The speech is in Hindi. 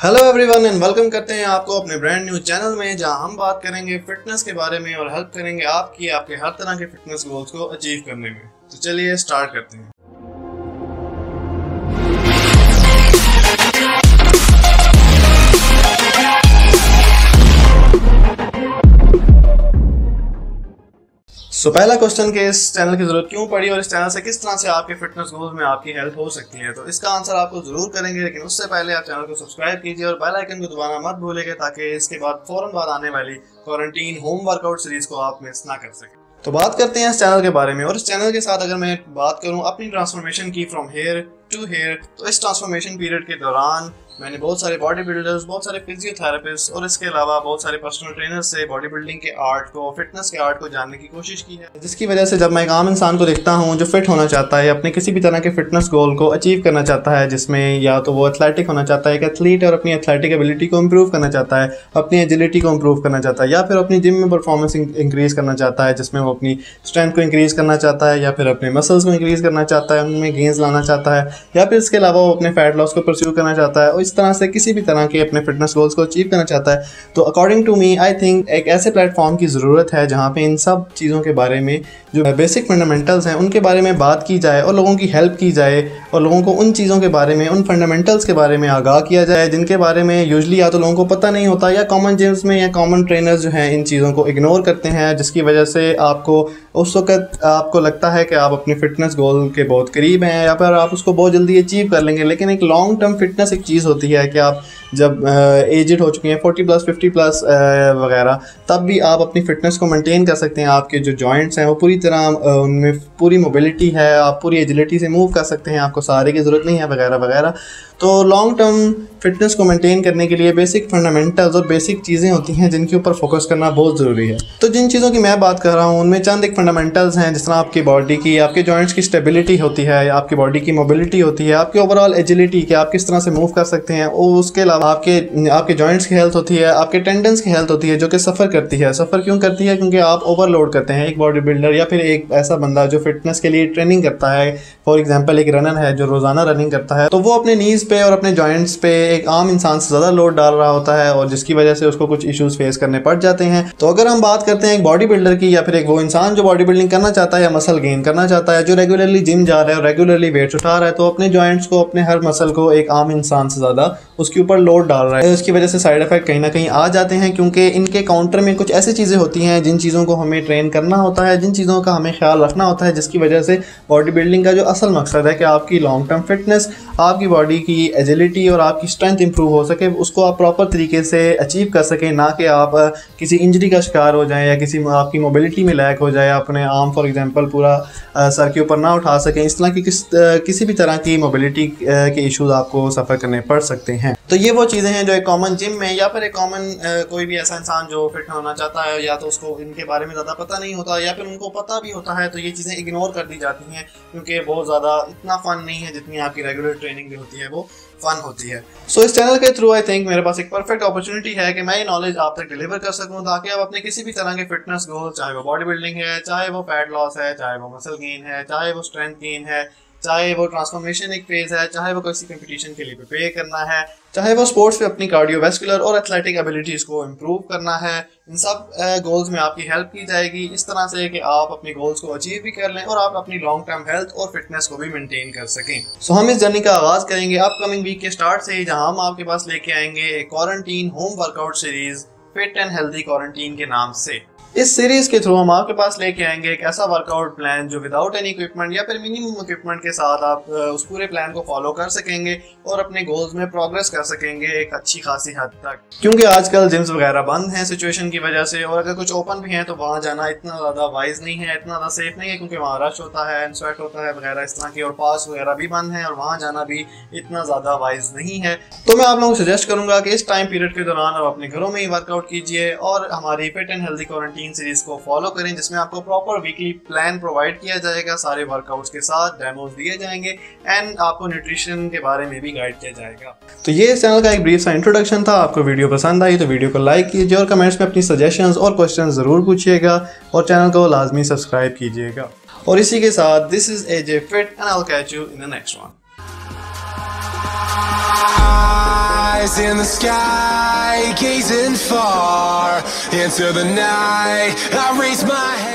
हेलो एवरीवन एंड वेलकम करते हैं आपको अपने ब्रांड न्यू चैनल में, जहाँ हम बात करेंगे फिटनेस के बारे में और हेल्प करेंगे आपकी, आपके हर तरह के फिटनेस गोल्स को अचीव करने में। तो चलिए स्टार्ट करते हैं। सो so, पहला क्वेश्चन के इस चैनल की ज़रूरत क्यों पड़ी और इस चैनल से किस तरह से आपके फिटनेस गोल्स में आपकी हेल्प हो सकती है? तो इसका आंसर आपको ज़रूर करेंगे लेकिन उससे पहले आप चैनल को सब्सक्राइब कीजिए और बेल आइकन को दबाना मत भूलिएगा ताकि इसके बाद फ़ौरन बाद आने वाली क्वारंटीन होम वर्कआउट सीरीज़ को आप मिस ना कर सकें। तो बात करते हैं इस चैनल के बारे में और इस चैनल के साथ अगर मैं बात करूँ अपनी ट्रांसफॉर्मेशन की फ्रॉम हेयर टू हेयर तो इस ट्रांसफॉर्मेशन पीरियड के दौरान मैंने बहुत सारे बॉडी बिल्डर्स बहुत सारे फिजियोथेरापिस्ट और इसके अलावा बहुत सारे पर्सनल ट्रेनर से बॉडी बिल्डिंग के आर्ट को फिटनेस के आर्ट को जानने की कोशिश की है जिसकी वजह से जब मैं एक आम इंसान को देखता हूँ जो फिट होना चाहता है अपने किसी भी तरह के फिटनेस गोल को अचीव करना चाहता है जिसमें या तो वो एथलेटिक होना चाहता है एक एथलीट और अपनी एथलेटिक एबिलिटी को इम्प्रूव करना चाहता है अपनी एजिलिटी को इम्प्रूव करना चाहता है या फिर अपनी जिम में परफॉर्मेंस इंक्रीज करना चाहता है जिसमें वो अपनी स्ट्रेंथ को इंक्रीज करना चाहता है या फिर अपने मसल्स को इंक्रीज करना चाहता है उनमें गेंस लाना चाहता है या फिर इसके अलावा वो अपने फैट लॉस को परस्यू करना चाहता है और इस तरह से किसी भी तरह के अपने फिटनेस गोल्स को अचीव करना चाहता है तो according to me I think एक ऐसे प्लेटफॉर्म की ज़रूरत है जहाँ पे इन सब चीज़ों के बारे में जो बेसिक फंडामेंटल्स हैं, उनके बारे में बात की जाए और लोगों की हेल्प की जाए और लोगों को उन चीज़ों के बारे में, उन फंडामेंटल्स के बारे में आगाह किया जाए, जिनके बारे में यूजली या तो लोगों को पता नहीं होता या कॉमन जिम्स में या कॉमन ट्रेनर्स जो हैं, इन चीज़ों को इग्नोर करते हैं, जिसकी वजह से आपको उस वक्त आपको लगता है कि आप अपने फिटनेस गोल के बहुत करीब हैं या फिर आप उसको बहुत जल्दी अचीव कर लेंगे, लेकिन एक लॉन्ग टर्म फिटनेस एक चीज़ होती है कि आप जब एजड हो चुके हैं फोर्टी प्लस फिफ्टी प्लस वगैरह, तब भी आप अपनी फ़िटनेस को मेंटेन कर सकते हैं। आपके जो जॉइंट्स हैं, वो पूरी तरह उनमें पूरी मोबिलिटी है, आप पूरी एजिलिटी से मूव कर सकते हैं, आपको सहारे की ज़रूरत नहीं है, वगैरह वगैरह। तो लॉन्ग टर्म फिटनेस को मेंटेन करने के लिए बेसिक फंडामेंटल्स और बेसिक चीज़ें होती हैं, जिनके ऊपर फोकस करना बहुत ज़रूरी है। तो जिन चीज़ों की मैं बात कर रहा हूँ, उनमें चंद एक फंडामेंटल्स हैं, जिस तरह आपकी बॉडी की, आपके जॉइंट्स की स्टेबिलिटी होती है, आपकी बॉडी की मोबिलिटी होती है, आपकी ओवरऑल एजिलिटी कि आप किस तरह से मूव कर सकते हैं। और उसके अलावा आपके आपके जॉइंट्स की हेल्थ होती है, आपके टेंडेंस की हेल्थ होती है, जो कि सफ़र करती है। सफ़र क्यों करती है? क्योंकि आप ओवरलोड करते हैं, एक बॉडी बिल्डर या फिर एक ऐसा बंदा जो फिटनेस के लिए ट्रेनिंग करता है। फॉर एग्ज़ाम्पल एक रनर है जो रोज़ाना रनिंग करता है। तो वो अपने नीज़ पे और अपने जॉइंट्स पे एक आम इंसान से ज़्यादा लोड डाल रहा होता है और जिसकी वजह से उसको कुछ इश्यूज़ फेस करने पड़ जाते हैं। तो अगर हम बात करते हैं एक बॉडी बिल्डर की या फिर एक वो इंसान जो बॉडी बिल्डिंग करना चाहता है या मसल गेन करना चाहता है, जो रेगुलरली जिम जा रहा है और रेगुलरली वेट उठा रहा है तो अपने जॉइंट्स को, अपने हर मसल को एक आम इंसान से ज़्यादा उसके ऊपर लोड डाल रहा है। उसकी वजह से साइड इफ़ेक्ट कहीं ना कहीं आ जाते हैं, क्योंकि इनके काउंटर में कुछ ऐसी चीज़ें होती हैं, जिन चीज़ों को हमें ट्रेन करना होता है, जिन चीज़ों का हमें ख्याल रखना होता है, जिसकी वजह से बॉडी बिल्डिंग का जो असल मकसद है कि आपकी लॉन्ग टर्म फिटनेस आपकी बॉडी की एजिलिटी और आपकी स्ट्रेंथ इंप्रूव हो सके, उसको आप प्रॉपर तरीके से अचीव कर सकें, ना कि आप किसी इंजरी का शिकार हो जाएँ या किसी आपकी मोबिलिटी में लैक हो जाए, अपने आर्म फॉर एग्ज़ाम्पल पूरा सर के ऊपर ना उठा सकें। इस तरह की किस किसी भी तरह की मोबिलिटी के इशूज़ आपको सफ़र करने पड़ सकते हैं। तो ये वो चीज़ें हैं जो एक कॉमन जिम में या फिर एक कॉमन कोई भी ऐसा इंसान जो फिट होना चाहता है या तो उसको इनके बारे में ज़्यादा पता नहीं होता या फिर उनको पता भी होता है तो ये चीज़ें इग्नोर कर दी जाती हैं क्योंकि बहुत ज़्यादा इतना फ़न नहीं है जितनी आपकी रेगुलर ट्रेनिंग भी होती है वो फन होती है। सो so, इस चैनल के थ्रू आई थिंक मेरे पास एक परफेक्ट अपॉर्चुनिटी है कि मैं ये नॉलेज आप तक डिलीवर कर सकूँ ताकि आप अपने किसी भी तरह के फिटनेस गोल चाहे वो बॉडी बिल्डिंग है चाहे वो फैट लॉस है चाहे वो मसल गेन है चाहे वो स्ट्रेंथ गेन है चाहे वो ट्रांसफॉर्मेशन एक फ़ेज़ है चाहे वो किसी कंपटीशन के लिए प्रिपेयर करना है चाहे वो स्पोर्ट्स में अपनी कार्डियोवेस्कुलर और एथलेटिक एबिलिटीज़ को इम्प्रूव करना है इन सब गोल्स में आपकी हेल्प की जाएगी। इस तरह से कि आप अपने गोल्स को अचीव भी कर लें और आप अपनी लॉन्ग टर्म हेल्थ और फिटनेस को भी मेंटेन कर सकें। सो so, हम इस जर्नी का आगाज़ करेंगे अपकमिंग वीक के स्टार्ट से जहाँ हम आपके पास लेके आएँगे quarantine home workout series fit and healthy quarantine के नाम से। इस सीरीज़ के थ्रू हम आपके पास लेके आएँगे एक ऐसा वर्कआउट प्लान जो विदाउट एनी इक्विपमेंट या फिर मिनिमम इक्विपमेंट के साथ आप उस पूरे प्लान को फॉलो कर सकेंगे और अपने गोल्स में प्रोग्रेस कर सकेंगे एक अच्छी खासी हद तक। क्योंकि आजकल जिम्स वगैरह बंद हैं सिचुएशन की वजह से और अगर कुछ ओपन भी हैं तो वहाँ जाना इतना ज़्यादा वाइज नहीं है, इतना ज़्यादा सेफ़ नहीं है क्योंकि वहाँ रश होता है स्वेट होता है वगैरह इस तरह की और पास वगैरह भी बंद है और वहाँ जाना भी इतना ज़्यादा वाइज नहीं है। तो मैं आप लोगों को सजेस्ट करूँगा कि इस टाइम पीरियड के दौरान आप अपने घरों में ही वर्कआउट कीजिए और हमारी fit and healthy quarantine series को फॉलो करें, जिसमें आपको प्रॉपर वीकली प्लान प्रोवाइड किया जाएगा। सारे वर्कआउट्स के साथ डेमोज दिए जाएँगे एंड आपको न्यूट्रिशन के बारे में भी गाइड किया जाएगा। तो ये इस चैनल का एक ब्रीफ सा इंट्रोडक्शन था। आपको वीडियो पसंद आई तो वीडियो को लाइक कीजिए और कमेंट्स में अपनी सजेशंस और क्वेश्चन ज़रूर पूछिएगा और चैनल को लाजमी सब्सक्राइब कीजिएगा। और इसी के साथ this is A J fit and I catch you in the next one eyes in the sky, gazing far into the night. I raise my hand.